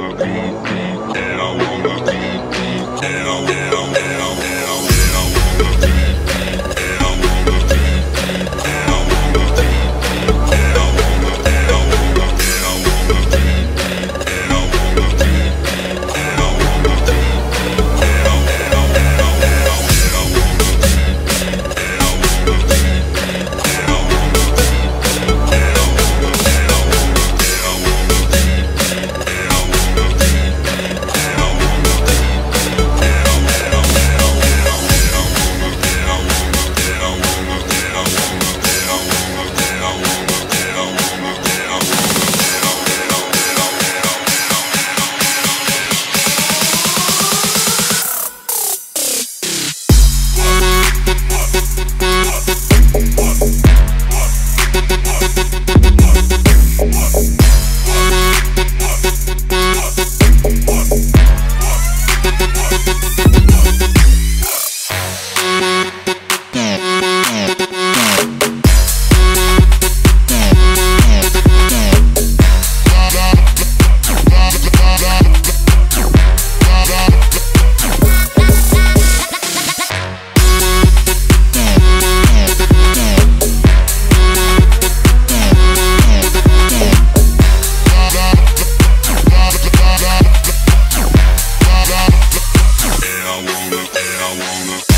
I'll be okay. I wanna.